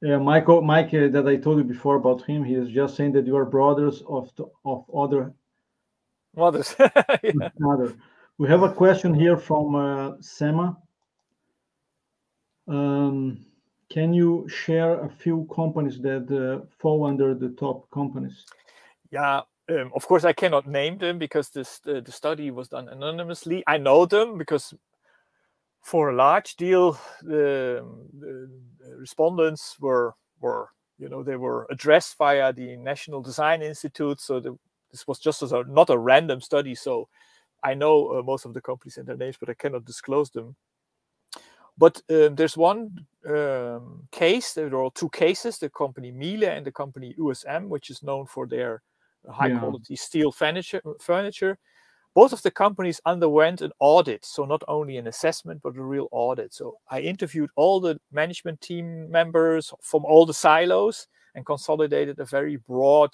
Yeah, Michael, Mike, uh, that I told you before about him, he is just saying that you are brothers of the, of other mothers. yeah. [LAUGHS] Mother. We have a question here from uh, Sema. Um, can you share a few companies that uh, fall under the top companies? Yeah, um, of course I cannot name them because this uh, the study was done anonymously. I know them because for a large deal, the, the, respondents were were you know they were addressed via the National Design Institute. So the, this was just as a, not a random study. So I know uh, most of the companies and their names, but I cannot disclose them. But um, there's one um, case. There are two cases: the company Miele and the company USM, which is known for their high yeah. quality steel furniture. Furniture both of the companies underwent an audit so not only an assessment but a real audit so i interviewed all the management team members from all the silos and consolidated a very broad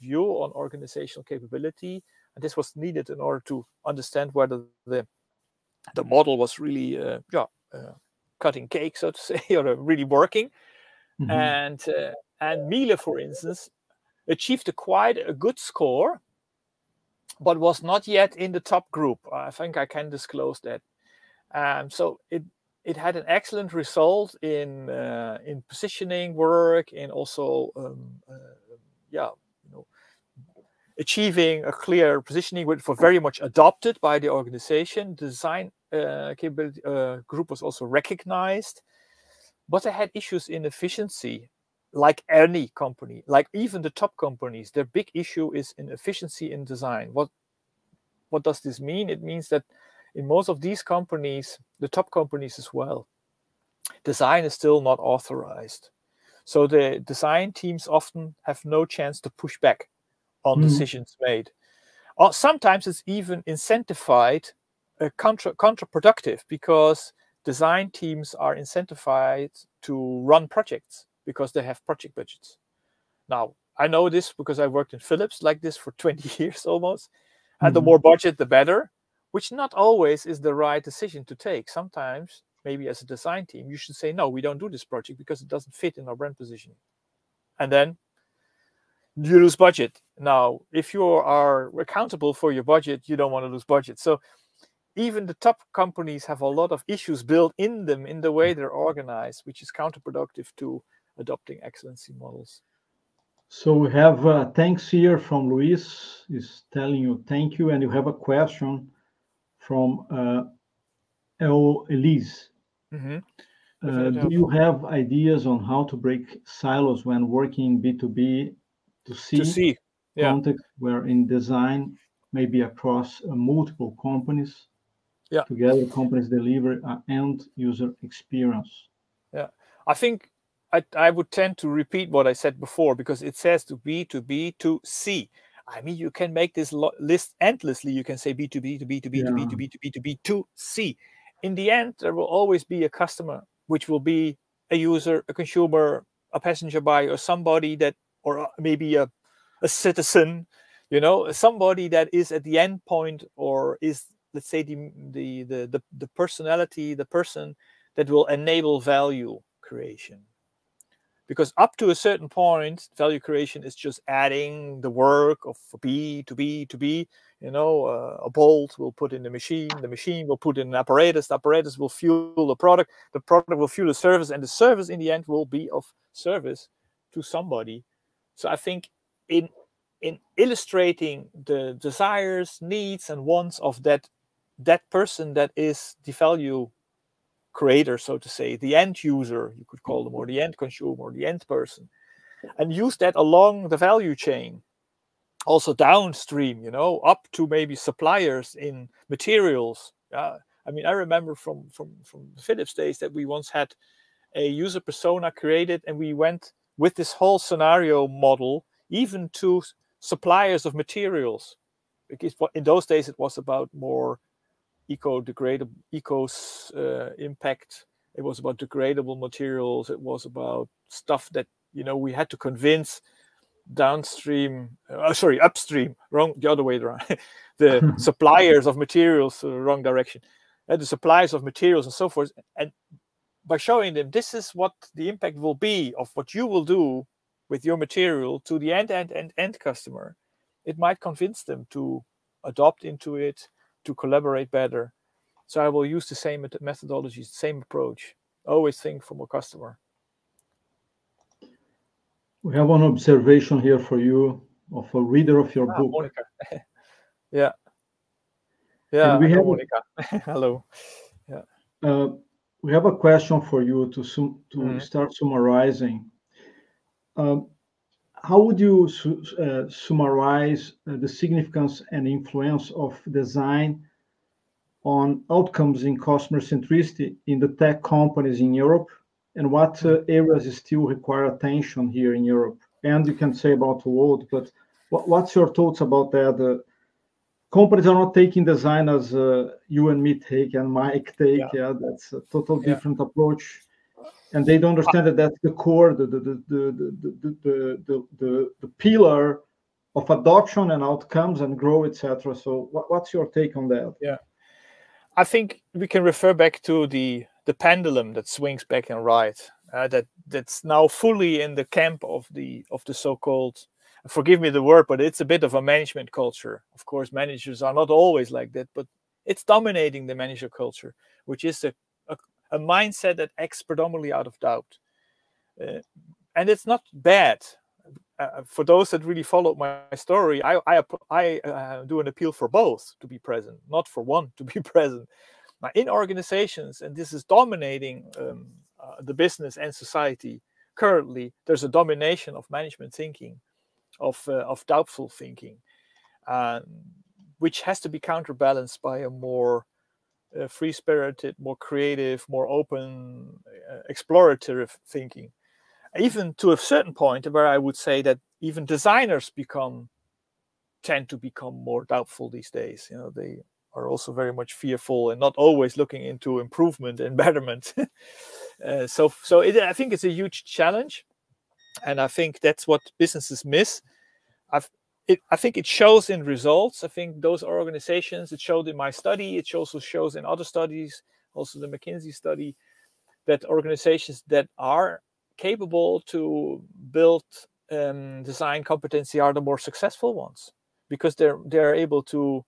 view on organizational capability and this was needed in order to understand whether the the model was really uh, yeah uh, cutting cake, so to [LAUGHS] say, or really working. Mm-hmm. And uh, and Miele, for instance, achieved a quite a good score, but was not yet in the top group. I think I can disclose that. Um, so it it had an excellent result in uh, in positioning work and also um, uh, yeah you know achieving a clear positioning which was very much adopted by the organization. The design uh, capability uh, group was also recognized, but they had issues in efficiency like any company, like even the top companies, their big issue is in efficiency in design. What what does this mean? It means that in most of these companies, the top companies as well, design is still not authorized. So the design teams often have no chance to push back on mm-hmm. decisions made. Or sometimes it's even incentivized, uh, contra- counterproductive because design teams are incentivized to run projects because they have project budgets. Now, I know this because I worked in Philips like this for [LAUGHS] 20 years almost. And the hmm. more budget, the better, which not always is the right decision to take. Sometimes, maybe as a design team, you should say, no, we don't do this project because it doesn't fit in our brand positioning. And then you lose budget. Now, if you are accountable for your budget, you don't want to lose budget. So even the top companies have a lot of issues built in them in the way they're organized, which is counterproductive to adopting excellency models. So we have uh, thanks here from Luis is telling you thank you, and you have a question from uh, El Elise. Mm-hmm. Uh, do you have ideas on how to break silos when working B2B to C, to C. Yeah. context where in design, maybe across uh, multiple companies, yeah. together companies deliver an end user experience? Yeah, I think I, I would tend to repeat what I said before because it says to B, to B, to C. I mean, you can make this list endlessly. You can say B to B to B to B to B to B to B to B to C. In the end, there will always be a customer, which will be a user, a consumer, a passenger by or somebody that, or maybe a, a citizen, you know, somebody that is at the end point or is, let's say, the the the the, the personality, the person that will enable value creation because up to a certain point value creation is just adding the work of b to b to b you know uh, a bolt will put in the machine the machine will put in an apparatus the apparatus will fuel the product the product will fuel the service and the service in the end will be of service to somebody. So i think in in illustrating the desires needs and wants of that that person that is the value creator, so to say, the end user, you could call them, or the end consumer, the end person, and use that along the value chain, also downstream, you know, up to maybe suppliers in materials. Uh, I mean, I remember from from from the Philips days that we once had a user persona created, and we went with this whole scenario model even to suppliers of materials. Because in those days it was about more eco-degradable ecos uh, impact. It was about degradable materials. It was about stuff that you know we had to convince downstream uh, sorry upstream wrong the other way around [LAUGHS] the [LAUGHS] suppliers of materials uh, wrong direction. Uh, the suppliers of materials and so forth. And by showing them this is what the impact will be of what you will do with your material to the end end end end customer it might convince them to adopt into it to collaborate better. So I will use the same methodologies, same approach. Always think from a customer. We have one observation here for you of a reader of your ah, book. Monica. yeah. [LAUGHS] Yeah, and we hello, have, Monica. [LAUGHS] hello. Yeah. Uh, we have a question for you to to mm-hmm. start summarizing. Um, how would you su uh, summarize uh, the significance and influence of design on outcomes in customer centricity in the tech companies in Europe, and what uh, areas still require attention here in Europe? And you can say about the world, but what, what's your thoughts about that? companies are not taking design as uh, you and me take and Mike take. Yeah, yeah that's a total different yeah. approach and they don't understand that that's the core, the the the the the the, the, the pillar of adoption and outcomes and grow, etc. So, what, what's your take on that? Yeah, I think we can refer back to the the pendulum that swings back and right. Uh, that that's now fully in the camp of the of the so-called forgive me the word but it's a bit of a management culture of course managers are not always like that but it's dominating the manager culture which is a, a, mindset that acts predominantly out of doubt. Uh, and it's not bad. Uh, for those that really followed my story i i, I uh, do an appeal for both to be present not for one to be [LAUGHS] present. Now, in organizations, and this is dominating um, uh, the business and society currently, there's a domination of management thinking, of, uh, of doubtful thinking, um, which has to be counterbalanced by a more uh, free spirited, more creative, more open, uh, explorative thinking. Even to a certain point, where I would say that even designers become tend to become more doubtful these days. You know, they are also very much fearful and not always looking into improvement [LAUGHS] and betterment. uh, so, so it, I think it's a huge challenge, and I think that's what businesses miss. I've, it, I think it shows in results. I think those organizations. It showed in my study. It also shows in other studies, also the McKinsey study, that organizations that are capable to build um, design competency are the more successful ones because they're they're able to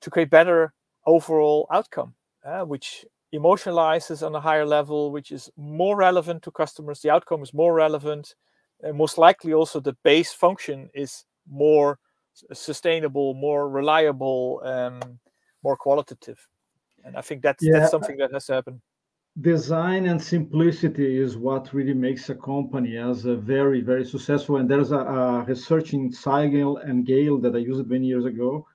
to create better overall outcome, uh, which emotionalizes on a higher level, which is more relevant to customers. The outcome is more relevant. And most likely also the base function is more sustainable, more reliable, um, more qualitative. And I think that's, yeah. that's something that has to happen. Design and simplicity is what really makes a company as a very, very successful. And there's a, a research in Siegel and Gale that I used many years ago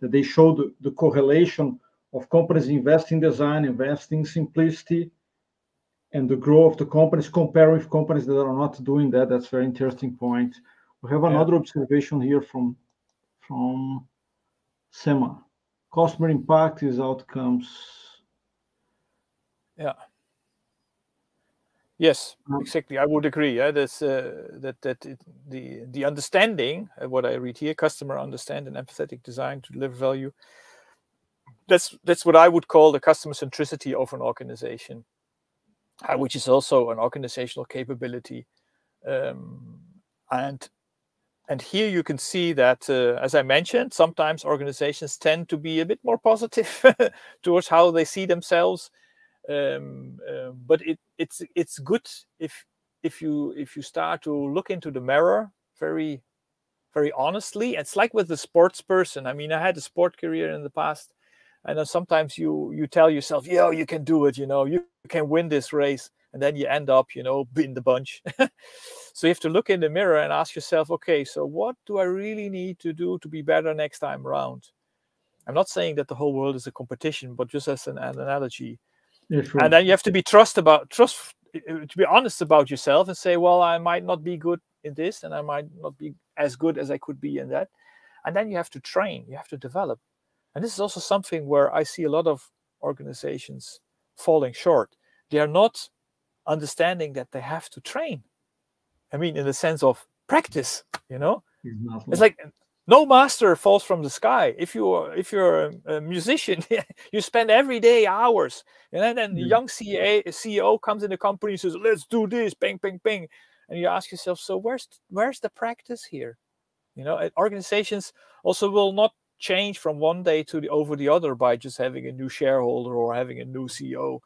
that they showed the correlation of companies investing in design, investing in simplicity, and the growth of the companies comparing with companies that are not doing that. That's very interesting point. We have another yeah. observation here from from SEMA. Customer impact is outcomes. Yeah. Yes, exactly. I would agree. Yeah, that's uh, that that it, the the understanding uh, what I read here, customer understand and empathetic design to deliver value. That's that's what I would call the customer centricity of an organization, which is also an organizational capability. Um, and and here you can see that, uh, as I mentioned, sometimes organizations tend to be a bit more positive [LAUGHS] towards how they see themselves um, uh, but it, it's it's good if if you if you start to look into the mirror very very honestly it's like with the sports person i mean i had a sport career in the past and then sometimes you you tell yourself yeah you can do it you know you can win this race and then you end up you know in the bunch [LAUGHS] so you have to look in the mirror and ask yourself okay so what do i really need to do to be better next time around i'm not saying that the whole world is a competition but just as an, an analogy yeah, sure. And then you have to be trust about trust uh, to be honest about yourself and say, well, I might not be good in this, and I might not be as good as I could be in that. And then you have to train, you have to develop. And this is also something where I see a lot of organizations falling short. They are not understanding that they have to train. I mean, in the sense of practice, you know, it's like no master falls from the sky if you are if you're a, a musician [LAUGHS] you spend every day hours and then, the mm. young CA, ceo comes in the company and says let's do this bang bang bang and you ask yourself so where's where's the practice here you know organizations also will not change from one day to the over the other by just having a new shareholder or having a new ceo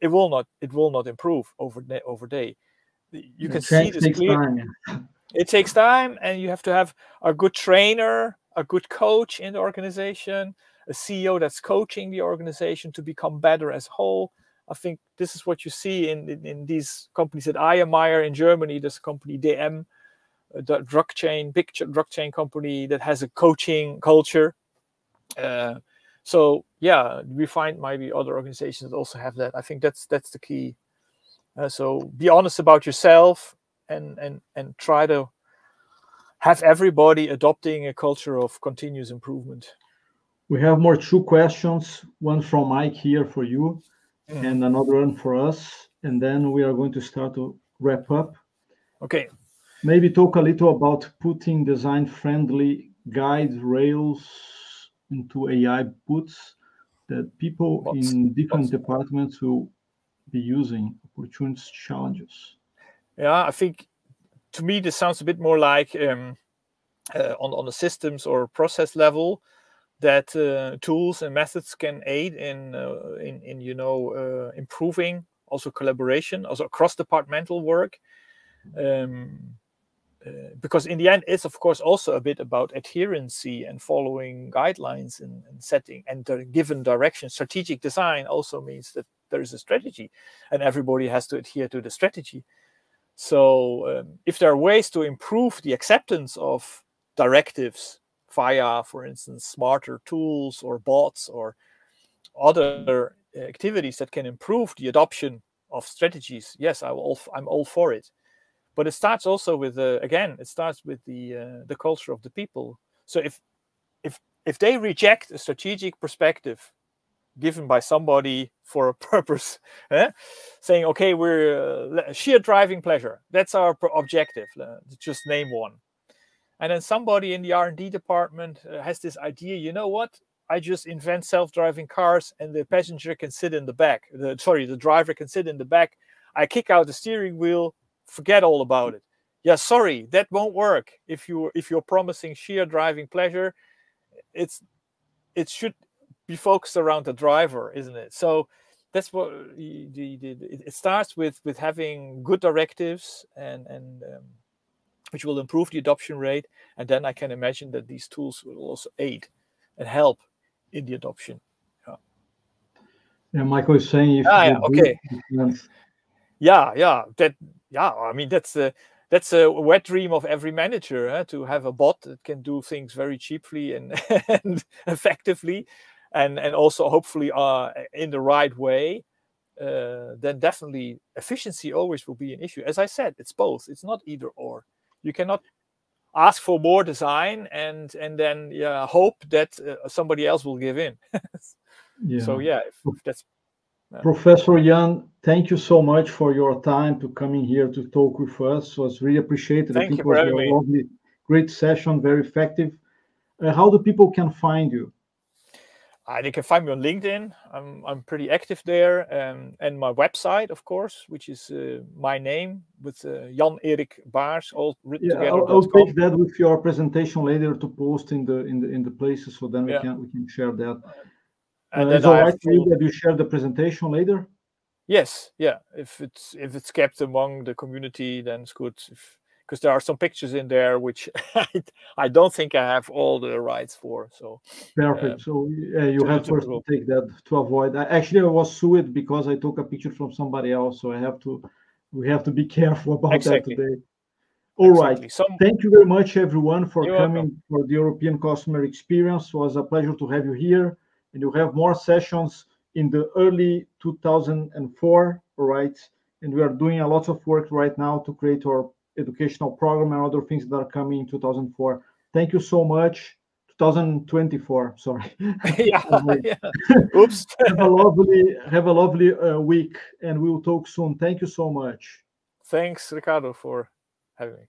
it will not it will not improve over over day. You can see this clearly [LAUGHS] it takes time and you have to have a good trainer a good coach in the organization a ceo that's coaching the organization to become better as whole. I think this is what you see in, in, in these companies that i admire in germany. This company dm uh, the drug chain big drug chain company that has a coaching culture uh, so yeah we find maybe other organizations that also have that i think that's that's the key uh, so be honest about yourself and and and try to have everybody adopting a culture of continuous improvement. We have more two questions, one from Mike here for you mm. and another one for us. And then we are going to start to wrap up. Okay. Maybe talk a little about putting design friendly guide rails into AI boots. that people in different departments will be using opportunities challenges yeah i think to me this sounds a bit more like um, uh, on, on the systems or process level that uh, tools and methods can aid in uh, in, in you know uh, improving also collaboration also cross departmental work um, because in the end it's of course also a bit about adherency and following guidelines and, and setting and the given direction strategic design also means that there is a strategy and everybody has to adhere to the strategy so um, if there are ways to improve the acceptance of directives via, for instance, smarter tools or bots or other activities that can improve the adoption of strategies, yes, I will, I'm all for it. But it starts also with, uh, again, it starts with the uh, the culture of the people. So if if if they reject a strategic perspective given by somebody for a [LAUGHS] purpose, eh? saying, okay, we're uh, sheer driving pleasure. That's our objective. Uh, just name one. And then somebody in the R&D department uh, has this idea, you know what? I just invent self-driving cars and the passenger can sit in the back. The, sorry, the driver can sit in the back. I kick out the steering wheel, forget all about it. Yeah, sorry, that won't work. If you if you're promising sheer driving pleasure, it's it should be focused around the driver, isn't it? So that's what it starts with with having good directives and and um, which will improve the adoption rate, and then I can imagine that these tools will also aid and help in the adoption. Yeah, yeah Michael is saying if ah, yeah, okay. yeah, yeah, that yeah. I mean that's a that's a wet dream of every manager eh, to have a bot that can do things very cheaply and, [LAUGHS] and effectively and and also hopefully uh, in the right way, uh, then definitely efficiency always will be an issue. As I said, it's both. It's not either or. You cannot ask for more design and and then yeah hope that uh, somebody else will give in. yeah. [LAUGHS] So yeah, if, if that's Professor Jan, thank you so much for your time to coming here to talk with us. It was really appreciated. Thank I think you for it was a lovely, great session, very effective. Uh, how do people can find you? Uh, they can find me on LinkedIn. I'm I'm pretty active there, um, and my website, of course, which is uh, my name with uh, Jan Erik Baars, all written yeah, together. I'll, I'll take that with your presentation later to post in the in the in the places, so then we yeah. can we can share that. And is it all right for you that you share the presentation later? Yes, yeah. If it's if it's kept among the community, then it's good. Because there are some pictures in there which [LAUGHS] I, I don't think I have all the rights for. So perfect. Uh, so uh, you have to first to take that to avoid. I, actually, I was sued because I took a picture from somebody else, so I have to. We have to be [LAUGHS] careful about exactly. that today. All exactly. right. Some... Thank you very much, everyone, for You're coming welcome. for the European Customer Experience. It was a pleasure to have you here, and you have more sessions in the early 2004. right? and we are doing a lot of work right now to create our educational program and other things that are coming in 2004. Thank you so much. 2024 [LAUGHS] [LAUGHS] sorry yeah, yeah. [LAUGHS] oops have a lovely have a lovely uh, week and we will talk soon thank you so much thanks ricardo for having me